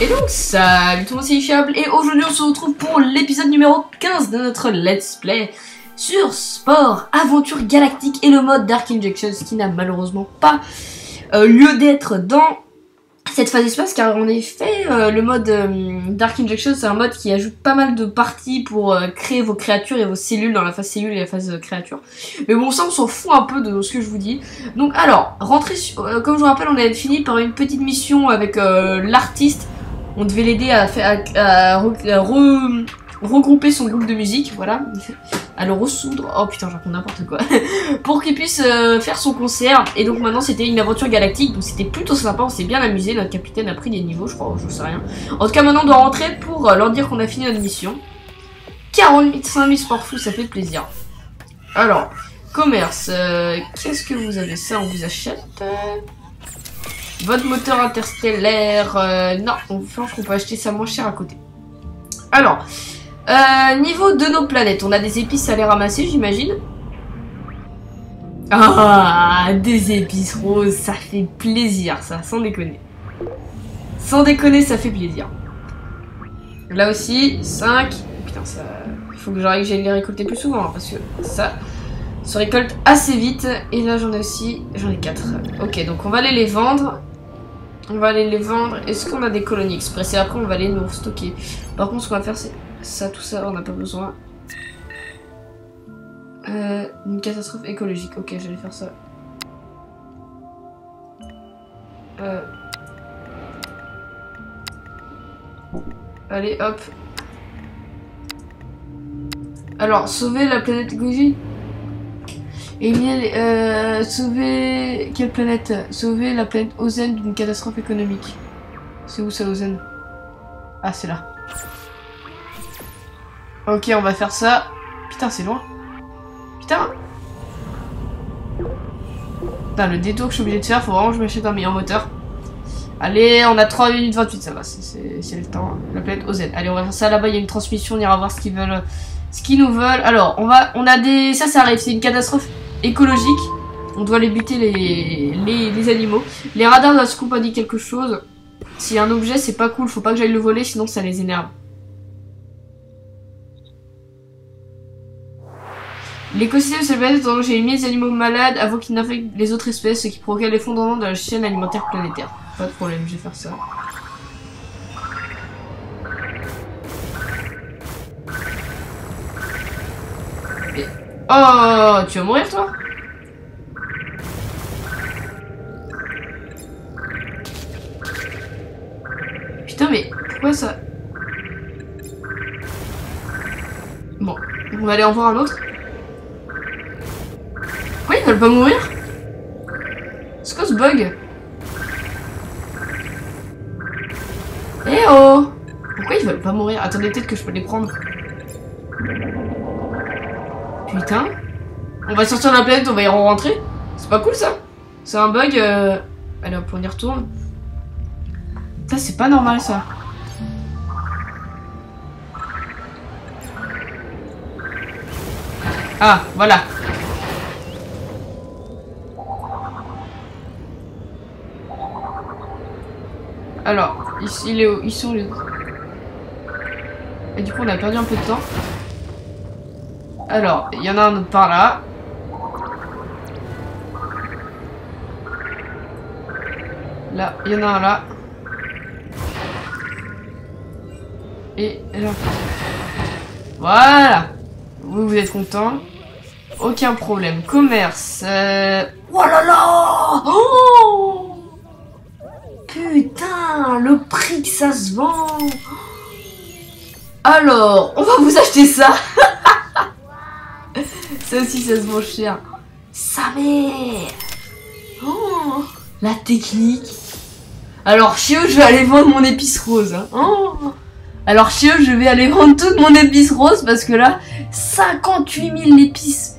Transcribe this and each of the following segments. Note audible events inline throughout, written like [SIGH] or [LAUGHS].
Et donc, salut tout le monde, c'est Fiable, et aujourd'hui on se retrouve pour l'épisode numéro 15 de notre Let's Play sur Sport, Aventure Galactique et le mode Dark Injection, ce qui n'a malheureusement pas euh, lieu d'être dans cette phase espace, car en effet, euh, le mode euh, Dark Injection, c'est un mode qui ajoute pas mal de parties pour créer vos créatures et vos cellules dans la phase cellule et la phase créature. Mais bon, ça, on s'en fout un peu de ce que je vous dis. Donc, alors, rentrer sur, comme je vous rappelle, on avait fini par une petite mission avec l'artiste. On devait l'aider à, à, à re- à re- regrouper son groupe de musique, voilà, à le ressoudre. Oh putain, j'en n'importe quoi. [LAUGHS] pour qu'il puisse euh, faire son concert. Et donc maintenant, c'était une aventure galactique, donc c'était plutôt sympa. On s'est bien amusé. Notre capitaine a pris des niveaux, je crois, je sais rien. En tout cas, maintenant, on doit rentrer pour euh, leur dire qu'on a fini notre mission. 45 000 sport fous, ça fait plaisir. Alors, commerce, euh, qu'est-ce que vous avez? Ça, on vous achète? Votre moteur interstellaire, euh, non, on pense qu'on peut acheter ça moins cher à côté. Alors, euh, niveau de nos planètes, on a des épices à les ramasser, j'imagine. Ah, des épices roses, ça fait plaisir, ça, sans déconner. Sans déconner, ça fait plaisir. Là aussi, 5. Putain, ça. Il faut que j'arrive, j'aille les récolter plus souvent, hein, parce que ça se récolte assez vite. Et là, j'en ai aussi. J'en ai 4. Ok, donc on va aller les vendre. On va aller les vendre. Est-ce qu'on a des colonies express? Et après, on va aller nous stocker. Par contre, ce qu'on va faire, c'est ça, tout ça, on n'a pas besoin. Euh, une catastrophe écologique. Ok, j'allais faire ça. Euh. Allez, hop. Alors, sauver la planète Goji? Éliminer, euh, sauver quelle planète? Sauver la planète Ozen d'une catastrophe économique. C'est où ça Ozen? Ah, c'est là. Ok, on va faire ça. Putain, c'est loin. Putain. Putain, le détour que je suis obligé de faire, faut vraiment que je m'achète un meilleur moteur. Allez, on a 3 minutes 28, ça va, c'est- le temps. hein. La planète OZ. Allez, on va faire ça là-bas, il y a une transmission, on ira voir ce qu'ils veulent. Ce qu'ils nous veulent. Alors, on va. On a des. Ça, ça arrive, c'est une catastrophe écologique. On doit les buter les, les, les animaux. Les radars scoop a dit quelque chose? S'il y a un objet, c'est pas cool, faut pas que j'aille le voler, sinon ça les énerve. L'écosystème cette planète en danger. Les animaux malades avant qu'ils n'infectent les autres espèces, ce qui provoque l'effondrement de la chaîne alimentaire planétaire. Pas de problème, je vais faire ça. Oh, tu vas mourir toi? Putain, mais pourquoi ça? Bon, on va aller en voir un autre. Pourquoi ils veulent pas mourir? C'est quoi ce bug? Eh oh! Pourquoi ils veulent pas mourir? Attendez, peut-être que je peux les prendre. Putain. On va sortir de la planète, on va y rentrer. C'est pas cool ça C'est un bug. Euh... Allez hop, on y retourne. Ça, c'est pas normal ça. Ah, voilà. Alors, ici, il est où? Ils sont les. Et du coup, on a perdu un peu de temps. Alors, il y en a un autre par là. Là, il y en a un là. Et là. Voilà Vous, vous êtes content Aucun problème. Commerce. Euh... Oh là là Oh Putain, le prix que ça se vend Alors, on va vous acheter ça [LAUGHS] Ça aussi, ça se vend cher. Mère Oh La technique Alors, chez je vais aller vendre mon épice rose. hein. Oh Alors, chez je vais aller vendre toute mon épice rose parce que là, 58 000 épices.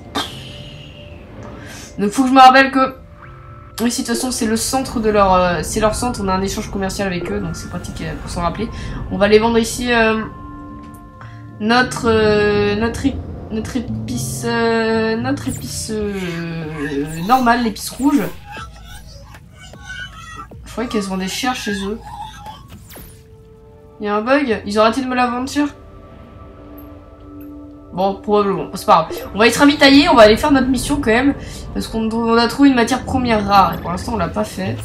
Donc, faut que je me rappelle que oui, de toute façon c'est le centre de leur, euh, c'est leur centre. On a un échange commercial avec eux, donc c'est pratique euh, pour s'en rappeler. On va les vendre ici euh, notre notre notre épice euh, notre épice euh, normale, l'épice rouge. Je croyais qu'elles se vendaient cher chez eux. Il y a un bug Ils ont arrêté de me l'aventure Bon, probablement, c'est pas grave. On va être ravitaillé, on va aller faire notre mission quand même. Parce qu'on a trouvé une matière première rare. Et pour l'instant, on l'a pas fait.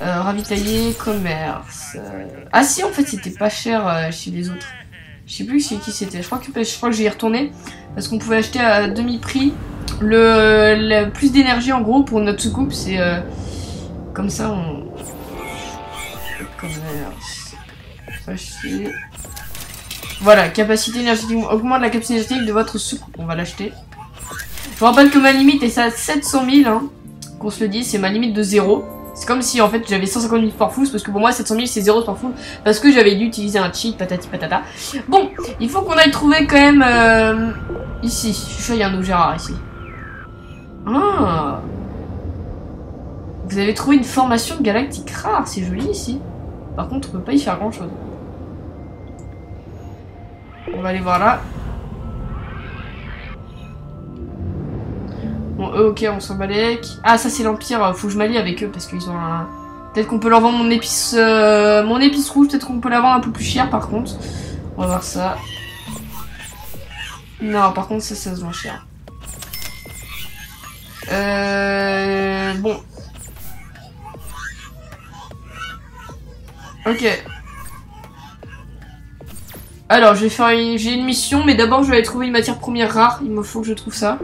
Euh, ravitailler, commerce. Euh, ah si, en fait, c'était pas cher chez les autres. Je sais plus qui c'était. Je crois que je crois que j'y retourné. Parce qu'on pouvait acheter à demi-prix le, plus d'énergie en gros pour notre soucoupe. C'est comme ça on... Commerce. Voilà, capacité énergétique. Augmente la capacité énergétique de votre soucoupe. On va l'acheter. Je vous rappelle que ma limite est à 700 000. Hein. Qu'on se le dise, c'est ma limite de 0. C'est comme si en fait j'avais 150 000 par parce que pour moi 700 000 c'est 0 par full parce que j'avais dû utiliser un cheat patati patata. Bon, il faut qu'on aille trouver quand même euh, ici. Je suis il y a un objet rare ici. Ah Vous avez trouvé une formation galactique rare, c'est joli ici. Par contre on peut pas y faire grand chose. On va aller voir là. Bon, eux, ok, on s'en balèque. Ah, ça, c'est l'Empire. Faut que je m'allie avec eux parce qu'ils ont un... Peut-être qu'on peut leur vendre mon épice, euh, mon épice rouge. Peut-être qu'on peut la vendre un peu plus cher, par contre. On va voir ça. Non, par contre, ça, ça se vend cher. Euh... Bon. Ok. Alors, je vais faire. J'ai une mission, mais d'abord, je vais aller trouver une matière première rare. Il me faut que je trouve ça.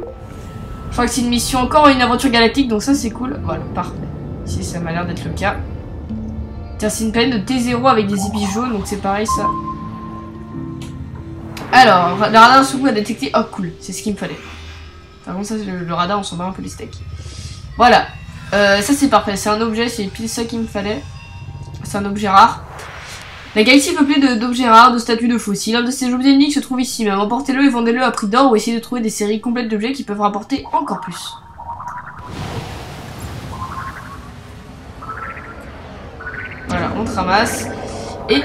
Crois que c'est une mission encore une aventure galactique, donc ça c'est cool. Voilà, parfait. Ici ça m'a l'air d'être le cas. Tiens, c'est une peine de T0 avec des épis jaunes, donc c'est pareil ça. Alors, le radar sous a détecté... Oh cool, c'est ce qu'il me fallait. Par contre ça, le, le radar on s'en bat un peu les steaks. Voilà, euh, ça c'est parfait, c'est un objet, c'est pile ça qu'il me fallait. C'est un objet rare. La galaxie est peuplée d'objets rares, de statues de fossiles. L'un de ces objets uniques se trouve ici même. Emportez-le et vendez-le à prix d'or ou essayez de trouver des séries complètes d'objets qui peuvent rapporter encore plus. Voilà, on te ramasse. Et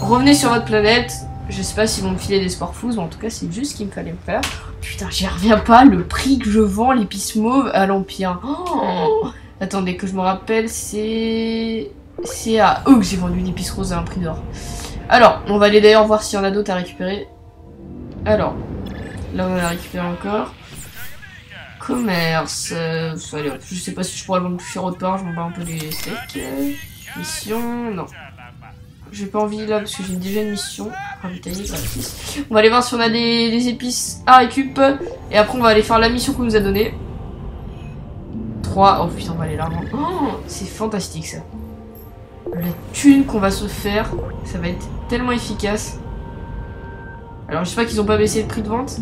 revenez sur votre planète. Je sais pas s'ils vont me filer des sports fous, mais en tout cas c'est juste ce qu'il me fallait me faire. Putain, j'y reviens pas, le prix que je vends l'épice mauve à l'Empire. Oh Attendez, que je me rappelle, c'est... C'est à eux j'ai vendu une épice rose à un prix d'or. Alors, on va aller d'ailleurs voir s'il y en a d'autres à récupérer. Alors, là on va la récupérer encore. Commerce. Euh, je sais pas si je pourrais vendre plus autre part, je m'en bats un peu des steaks. mission, non. J'ai pas envie là parce que j'ai déjà une mission. Ravitailler, On va aller voir si on a des, épices à récup. Et après on va aller faire la mission qu'on nous a donnée. 3. Oh putain, on va aller là. Oh, c'est fantastique ça la thune qu'on va se faire. Ça va être tellement efficace. Alors, je sais pas qu'ils ont pas baissé le prix de vente.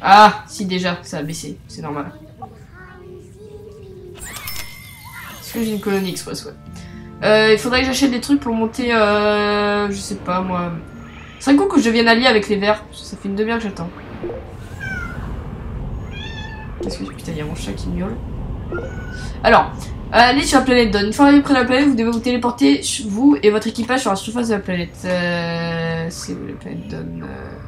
Ah, si déjà, ça a baissé. C'est normal. Est-ce que j'ai une colonie express Ouais. Euh, il faudrait que j'achète des trucs pour monter, euh, je sais pas moi. C'est cool que je devienne allié avec les verts. Ça fait une demi-heure que j'attends. Qu'est-ce que... Putain, il y a mon chat qui miaule. Alors, Allez sur la planète Dawn. Une fois arrivé près de la planète, vous devez vous téléporter, vous et votre équipage, sur la surface de la planète. Euh, c'est la planète Dawn euh...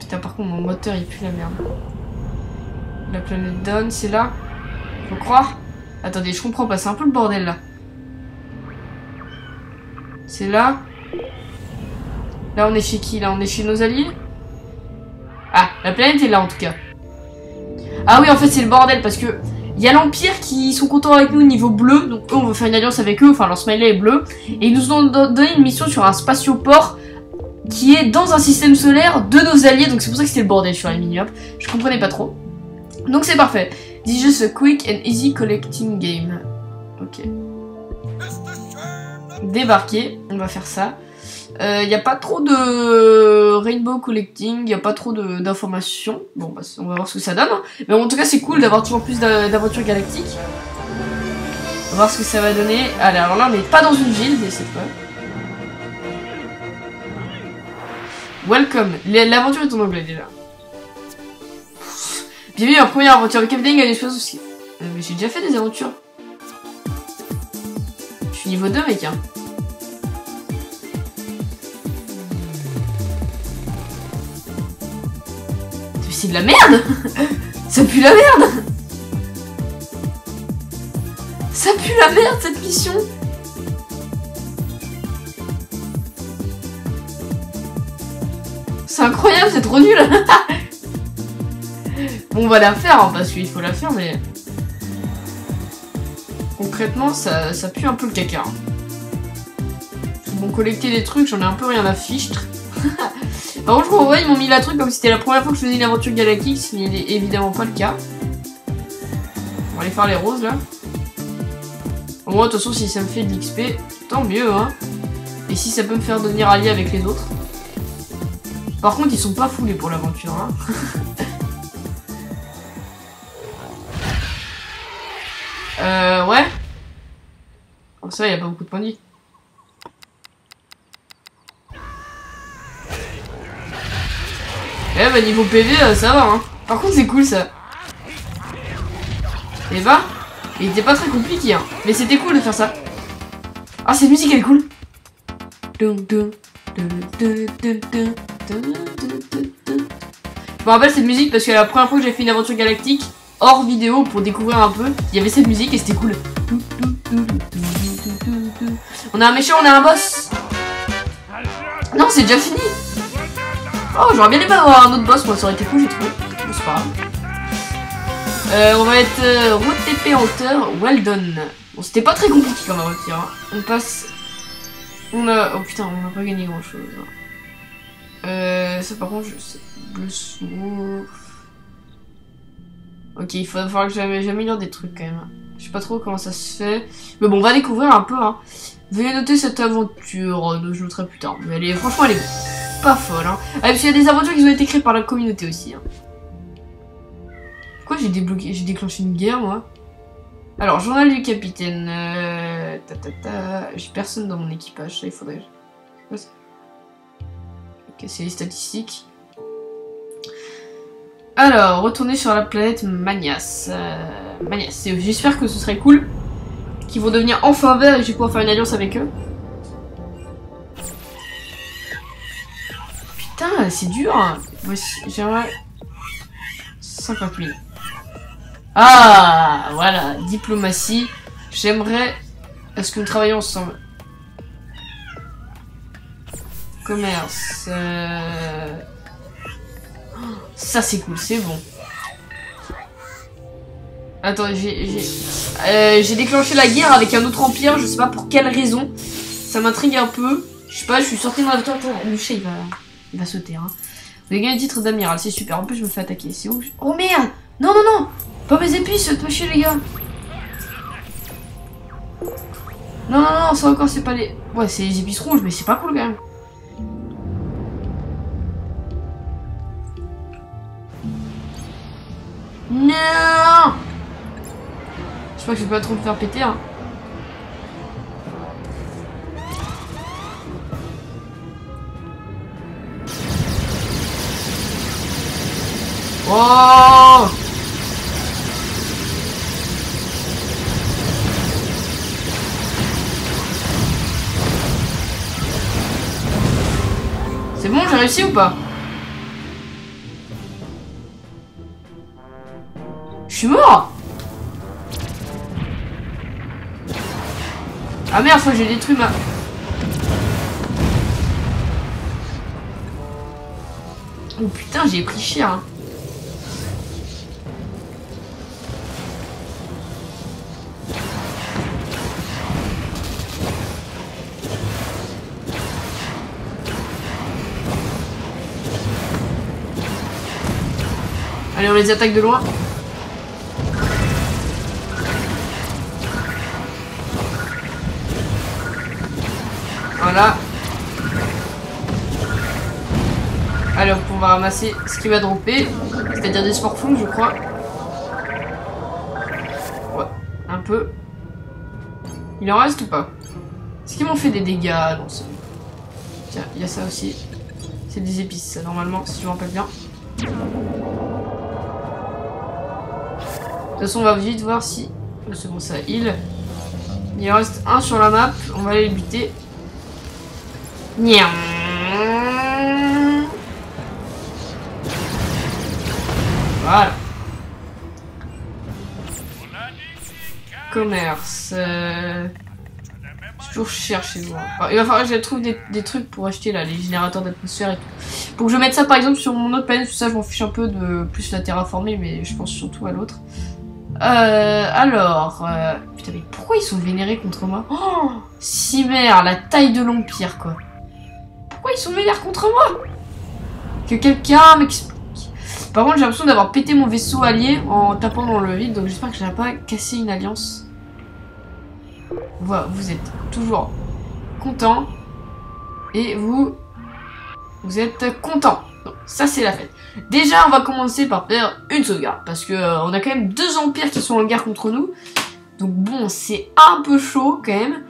Putain, par contre, mon moteur il pue la merde. La planète Dawn, c'est là Faut croire Attendez, je comprends pas, c'est un peu le bordel là. C'est là Là, on est chez qui Là, on est chez nos alliés? Ah, la planète est là en tout cas. Ah oui, en fait, c'est le bordel parce que il y a l'Empire qui sont contents avec nous niveau bleu, donc eux on veut faire une alliance avec eux, enfin leur smiley est bleu. Et ils nous ont donné une mission sur un spatioport qui est dans un système solaire de nos alliés, donc c'est pour ça que c'était le bordel sur la mini-map. Je comprenais pas trop. Donc c'est parfait. This just a quick and easy collecting game. Ok. Débarquer, on va faire ça. Il euh, n'y a pas trop de rainbow collecting, il n'y a pas trop d'informations. Bon, bah, on va voir ce que ça donne. Hein. Mais en tout cas, c'est cool d'avoir toujours plus d'aventures galactiques. On va voir ce que ça va donner. Allez, alors là, on n'est pas dans une ville, mais cette fois. Welcome. L'aventure est en anglais déjà. Bienvenue en première aventure. Le capitaine a des choses aussi. Euh, mais j'ai déjà fait des aventures. Je suis niveau 2, mec. Hein. C'est de la merde Ça pue la merde Ça pue la merde cette mission C'est incroyable, c'est trop nul Bon, on va la faire, hein, parce qu'il faut la faire, mais... Concrètement, ça, pue un peu le caca. Hein. Bon, collecter des trucs, j'en ai un peu rien à fichtre. [LAUGHS] Par contre, je vois, ils m'ont mis la truc comme si c'était la première fois que je faisais une aventure galactique, ce qui n'est évidemment pas le cas. On va aller faire les roses, là. Au moins, de toute façon, si ça me fait de l'XP, tant mieux, hein. Et si ça peut me faire devenir allié avec les autres. Par contre, ils sont pas foulés pour l'aventure, hein. [LAUGHS] euh, ouais. Comme ça, il a pas beaucoup de points. Eh bah niveau PV euh, ça va hein. Par contre c'est cool ça. Et bah, il était pas très compliqué hein. Mais c'était cool de faire ça. Ah cette musique elle est cool. Je me rappelle cette musique parce que la première fois que j'ai fait une aventure galactique, hors vidéo pour découvrir un peu, il y avait cette musique et c'était cool. On a un méchant, on a un boss. Non, c'est déjà fini. Oh, j'aurais bien aimé avoir un autre boss, moi, ça aurait été cool, j'ai trouvé. c'est pas grave. Euh, on va être euh, route TP en hauteur, well done. Bon, c'était pas très compliqué comme à retirer. Hein. On passe. On a. Oh putain, on n'a pas gagné grand chose. Hein. Euh, ça par contre, je sais. Bleu smooth. Ok, il va falloir que j'améliore des trucs quand même. Je sais pas trop comment ça se fait. Mais bon, on va découvrir un peu. Hein. Veuillez noter cette aventure. Je noterai plus tard. Mais elle est, franchement, elle est pas folle. Hein. Ah, parce qu'il y a des aventures qui ont été créées par la communauté aussi. Hein. Pourquoi j'ai débloqué, j'ai déclenché une guerre, moi Alors, journal du capitaine. Euh, ta, ta, ta. J'ai personne dans mon équipage, ça il faudrait. Ok, c'est les statistiques. Alors, retourner sur la planète Manias. Euh, Manias, j'espère que ce serait cool. Qu'ils vont devenir enfin verts et je vais pouvoir faire une alliance avec eux. Putain, c'est dur. J'aimerais 50 000. Ah, voilà, diplomatie. J'aimerais... Est-ce que nous travaillons ensemble? Commerce. Euh, ça, c'est cool, c'est bon. Attends, euh, j'ai déclenché la guerre avec un autre empire, je sais pas pour quelle raison. Ça m'intrigue un peu. Je sais pas, je suis sorti de ma... Attends, le chat, il va... Sauter, hein. Vous avez gagné le titre d'amiral, c'est super. En plus, je me fais attaquer. C'est où Oh merde Non, non, non Pas mes épices, toi chier, les gars Non, non, non, ça encore, c'est pas les... Ouais, c'est les épices rouges, mais c'est pas cool, quand même. Non Je crois que je vais pas trop me faire péter, hein. Oh C'est bon, j'ai réussi ou pas Je suis mort Ah merde, j'ai détruit ma... Oh putain, j'ai pris cher. Hein. Allez, on les attaque de loin. Voilà. Alors, on va ramasser ce qui va dropper. C'est-à-dire des sports je crois. Ouais, un peu. Il en reste ou pas? Est-ce qu'ils m'ont fait des dégâts Non, Tiens, il y a ça aussi. C'est des épices, ça, normalement, si je me rappelle bien. De toute façon, on va vite voir si... C'est bon, ça heal. Il en reste un sur la map. On va aller le buter. Voilà. commerce. Euh... Toujours cher chez moi. il va falloir que je trouve des, des, trucs pour acheter là, les générateurs d'atmosphère et tout. Pour que je mette ça par exemple sur mon autre planète, tout ça je m'en fiche un peu de plus la terraformer, mais je pense surtout à l'autre. Euh, alors, euh, putain mais pourquoi ils sont vénérés contre moi Oh Cimère, la taille de l'Empire quoi. Pourquoi ils sont vénérés contre moi Que quelqu'un m'explique. Par contre j'ai l'impression d'avoir pété mon vaisseau allié en tapant dans le vide, donc j'espère que je n'ai pas cassé une alliance. Voilà, vous êtes toujours content. Et vous, vous êtes content. Ça c'est la fête. Déjà on va commencer par faire une sauvegarde. Parce que euh, on a quand même deux empires qui sont en guerre contre nous. Donc bon, c'est un peu chaud quand même.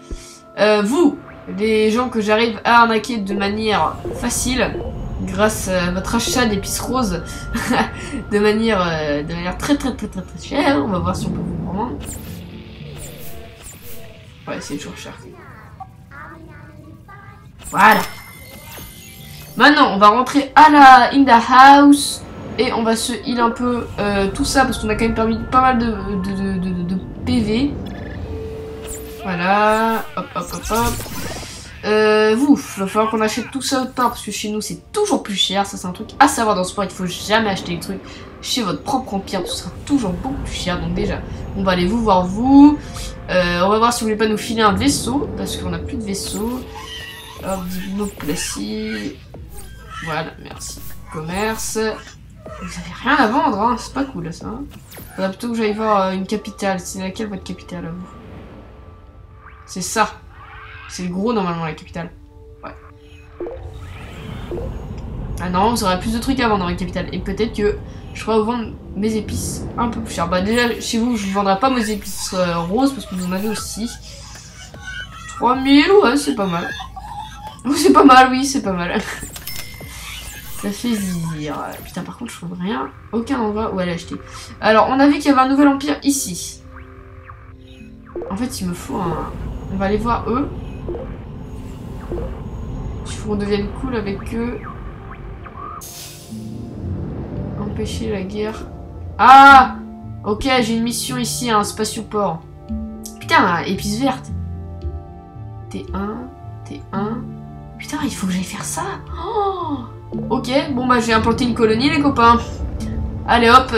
Euh, vous, les gens que j'arrive à arnaquer de manière facile, grâce à votre achat d'épices roses, [LAUGHS] de manière euh, de manière très très très très très chère. On va voir si on peut vous prendre. Ouais, c'est toujours cher. Voilà. Maintenant, on va rentrer à la in the house et on va se heal un peu euh, tout ça parce qu'on a quand même permis pas mal de, PV. Voilà. Hop, hop, hop, hop. Euh, vous, il va falloir qu'on achète tout ça au temps parce que chez nous c'est toujours plus cher. Ça, c'est un truc à savoir dans ce sport. Il faut jamais acheter les trucs chez votre propre empire. Ce sera toujours beaucoup plus cher. Donc, déjà, on va aller vous voir, vous. Euh, on va voir si vous voulez pas nous filer un vaisseau parce qu'on a plus de vaisseau. Hop, diplomatie. Voilà, merci. Commerce. Vous avez rien à vendre, hein. C'est pas cool, ça. Hein. Faudra plutôt que j'aille voir euh, une capitale. C'est laquelle votre capitale, à vous? C'est ça. C'est le gros, normalement, la capitale. Ouais. Ah non, vous aurez plus de trucs à vendre dans la capitale. Et peut-être que je pourrais vous vendre mes épices un peu plus cher. Bah déjà, chez vous, je ne vendrai pas mes épices euh, roses parce que vous en avez aussi. 3000, ouais, c'est pas mal. c'est pas mal, oui, c'est pas mal. [LAUGHS] Ça fait zizir. Putain, par contre, je trouve rien. Aucun endroit où aller acheter. Alors, on a vu qu'il y avait un nouvel empire ici. En fait, il me faut un... On va aller voir eux. Il faut qu'on devienne cool avec eux. Empêcher la guerre. Ah Ok, j'ai une mission ici, un spatioport. Putain, épice verte. T1, T1. Putain, il faut que j'aille faire ça. Oh Ok, bon bah j'ai implanté une colonie les copains. Allez hop,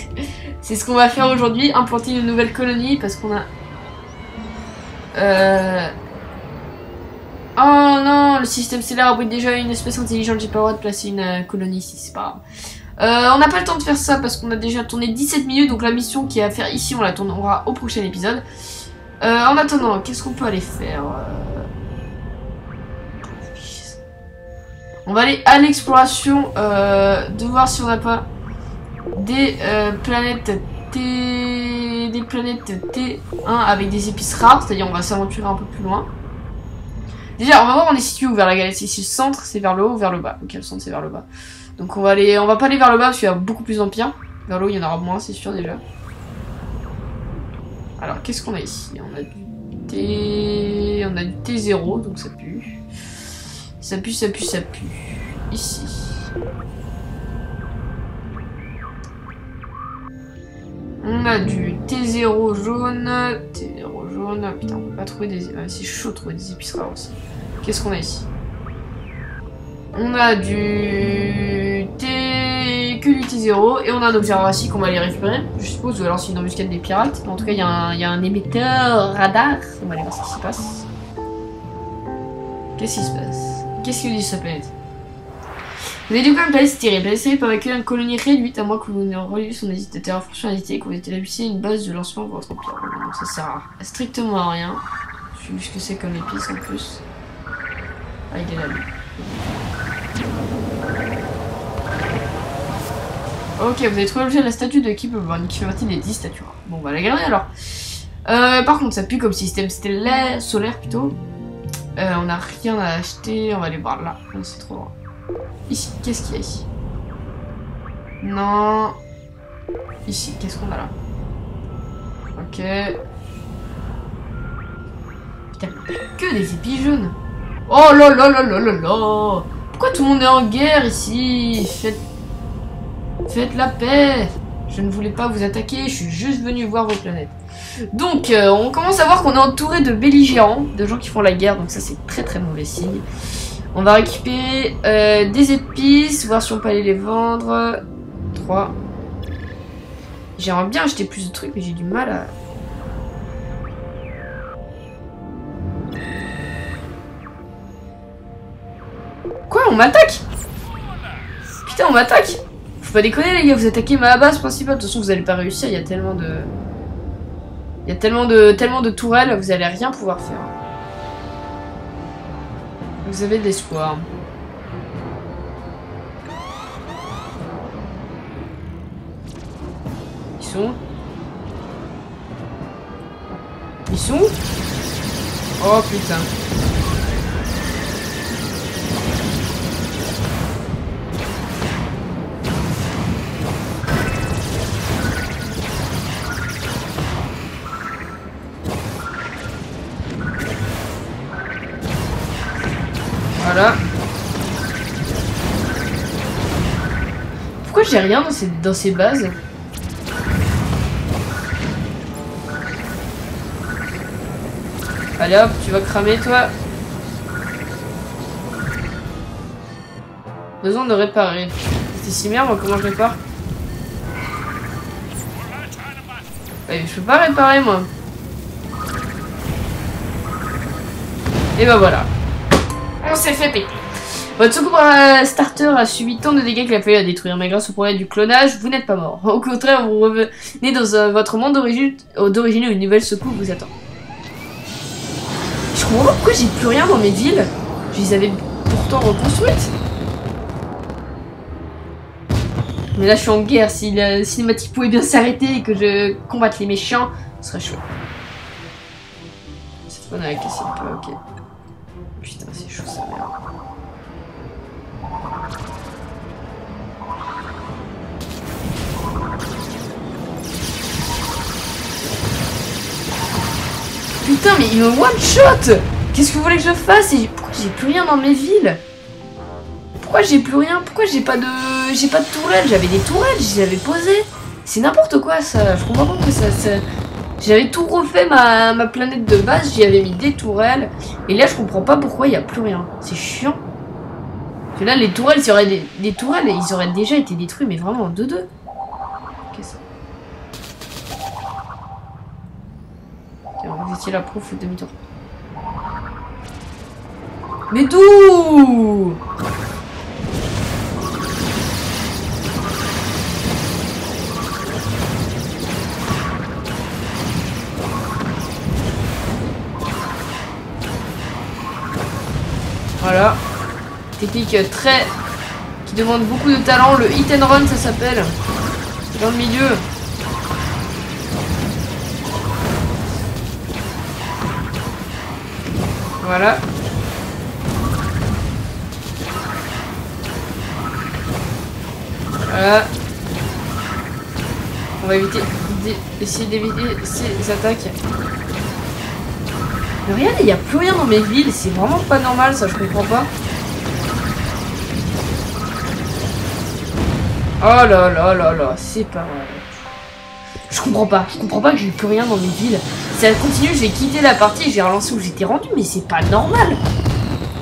[LAUGHS] c'est ce qu'on va faire aujourd'hui, implanter une nouvelle colonie parce qu'on a... Euh... Oh non, le système stellaire abrite déjà une espèce intelligente, j'ai pas le droit de placer une euh, colonie ici, c'est pas grave. Euh, on n'a pas le temps de faire ça parce qu'on a déjà tourné 17 minutes, donc la mission qui est à faire ici, on la tournera au prochain épisode. Euh, en attendant, qu'est-ce qu'on peut aller faire On va aller à l'exploration, euh, de voir si on n'a pas des euh, planètes T... des planètes T1 avec des épices rares, c'est-à-dire on va s'aventurer un peu plus loin. Déjà, on va voir on est situé où? Vers la galaxie. Si le centre, c'est vers le haut ou vers le bas? Ok, le centre, c'est vers le bas. Donc on va aller, on va pas aller vers le bas parce qu'il y a beaucoup plus d'empires. Vers le haut, il y en aura moins, c'est sûr déjà. Alors, qu'est-ce qu'on a ici? On a du T... On a du T0, donc ça pue. Ça pue, ça pue, ça pue. Ici. On a du T0 jaune. T0 jaune. Putain, on peut pas trouver des... Ah, c'est chaud de trouver des épices aussi. Qu'est-ce qu'on a ici? On a du T... que du T0. Et on a un objet qu'on va aller récupérer. Je suppose, ou alors c'est une embuscade des pirates. En tout cas, il y, y, a un émetteur radar. On va aller voir ce qui se passe. Qu'est-ce qui se passe? Qu'est-ce qu'il dit sa planète Vous avez quoi une planète. La planète peut accueillir une colonie réduite à moins que vous n'ayez relié son hésitateur fonctionnalité et que vous ayez établi une base de lancement pour votre empire. Donc ça sert à strictement à rien. Je sais vu ce que c'est comme épice en plus. Ah, il est là. Ok, vous avez trouvé l'objet de la statue de qui qui fait partie des 10 statues. Bon, on va la garder alors. Euh, par contre, ça pue comme système stellaire, solaire plutôt. Euh, on n'a rien à acheter, on va aller voir là. C'est trop loin. Ici, qu'est-ce qu'il y a ici? Non. Ici, qu'est-ce qu'on a là? Ok. Putain, que des épis jaunes. Oh là là là là là là Pourquoi tout le monde est en guerre ici? Faites... Faites la paix Je ne voulais pas vous attaquer, je suis juste venu voir vos planètes. Donc, euh, on commence à voir qu'on est entouré de belligérants, de gens qui font la guerre, donc ça c'est très très mauvais signe. On va récupérer euh, des épices, voir si on peut aller les vendre. 3. J'aimerais bien acheter plus de trucs, mais j'ai du mal à... Quoi On m'attaque? Putain, on m'attaque pas déconner les gars, vous attaquez ma base principale. De toute façon, vous allez pas réussir, il y a tellement de... Il y a tellement de, tellement de tourelles, vous allez rien pouvoir faire. Vous avez de l'espoir. Ils sont Ils sont Oh putain. J'ai rien dans ces, dans ces bases Allez hop, tu vas cramer toi. Besoin de réparer. C'est si merde, comment je répare Je peux pas réparer moi. Et bah voilà. On s'est fait péter. Votre secours starter a subi tant de dégâts qu'il a fallu la détruire, mais grâce au progrès du clonage, vous n'êtes pas mort. Au contraire, vous revenez dans euh, votre monde d'origine d'origine où une nouvelle secours vous attend. Je comprends pas pourquoi j'ai plus rien dans mes villes. Je les avais pourtant reconstruites. Mais là, je suis en guerre. Si la cinématique pouvait bien s'arrêter et que je combatte les méchants, ce serait chaud. Cette fois, on a cassé un peu, ok. Putain, c'est chaud ça, merde. Putain, mais il me one-shot Qu'est-ce que vous voulez que je fasse Pourquoi j'ai plus rien dans mes villes Pourquoi j'ai plus rien Pourquoi j'ai pas de... J'ai pas de tourelles J'avais des tourelles, les avais posées. C'est n'importe quoi, ça. Je comprends pas que ça... ça... J'avais tout refait ma, ma planète de base, j'y avais mis des tourelles. Et là, je comprends pas pourquoi il y a plus rien. C'est chiant. Parce que là, les tourelles, aurait des, des tourelles, ils auraient déjà été détruits, mais vraiment en 2-2. Qu'est-ce que Vous étiez là pour foutre demi-tour. Mais d'où? Technique très... qui demande beaucoup de talent. Le hit and run, ça s'appelle. Dans le milieu. Voilà. Voilà. On va éviter essayer d'éviter ces attaques. Mais regardez, il n'y a plus rien dans mes villes, c'est vraiment pas normal ça, je comprends pas. Oh là là là là, c'est pas vrai. Je comprends pas, je comprends pas que j'ai plus rien dans mes villes. Ça continue, j'ai quitté la partie, j'ai relancé où j'étais rendu, mais c'est pas normal.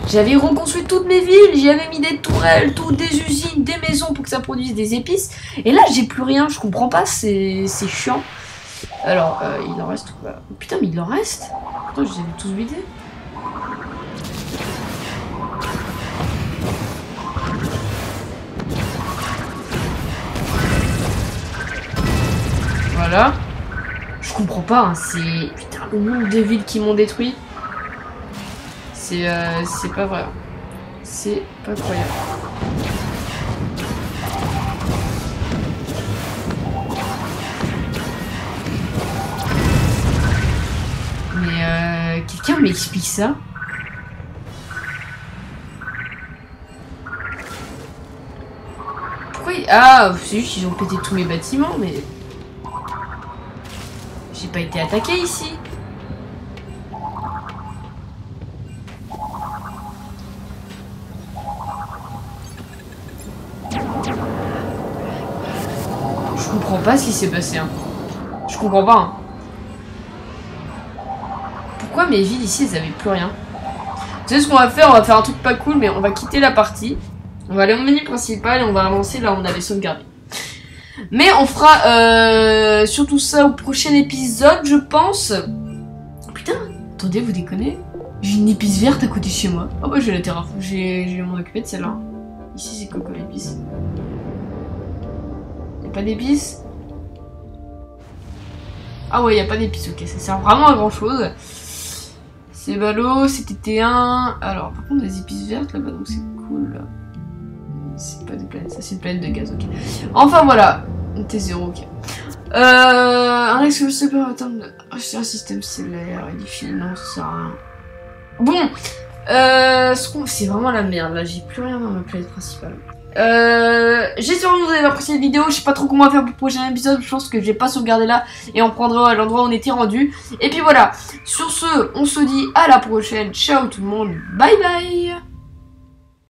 J'avais reconstruit toutes mes villes, j'y avais mis des tourelles, toutes des usines, des maisons pour que ça produise des épices. Et là, j'ai plus rien, je comprends pas, c'est chiant. Alors, euh, il en reste... Putain, mais il en reste? Pourtant, je les avais tous vidés. Je comprends pas, hein, c'est... Putain, le nombre de villes qui m'ont détruit. C'est euh, c'est pas vrai. C'est pas croyable. Mais euh, quelqu'un m'explique ça Pourquoi. Ah, c'est juste qu'ils ont pété tous mes bâtiments, mais... Pas été attaqué ici. Je comprends pas ce qui s'est passé. Hein. Je comprends pas. Hein. Pourquoi mes villes ici, elles avaient plus rien? Tu sais ce qu'on va faire? On va faire un truc pas cool, mais on va quitter la partie. On va aller au menu principal et on va avancer là où on avait sauvegardé. Mais on fera euh, surtout ça au prochain épisode, je pense. Putain, attendez, vous déconnez J'ai une épice verte à côté de chez moi. Oh bah j'ai la terre, j'ai m'en occuper de celle-là. Ici c'est coco l'épice. Y'a pas d'épices Ah ouais, y a pas d'épices, ok, ça sert vraiment à grand chose. C'est ballot, c'était T1. Alors, par contre, des épices vertes là-bas, donc c'est cool. C'est pas des planètes, ça c'est une planète de gaz, ok. Enfin voilà, T0, ok. Euh, un ex sais pas, attends, c'est un système stellaire, édifié, non, ça sert à rien. Bon, euh, c'est vraiment la merde, là, j'ai plus rien dans ma planète principale. Euh, j'espère que vous avez apprécié la vidéo, je sais pas trop comment faire pour le prochain épisode, je pense que je vais pas sauvegarder là et on prendra à l'endroit où on était rendu. Et puis voilà, sur ce, on se dit à la prochaine, ciao tout le monde, bye bye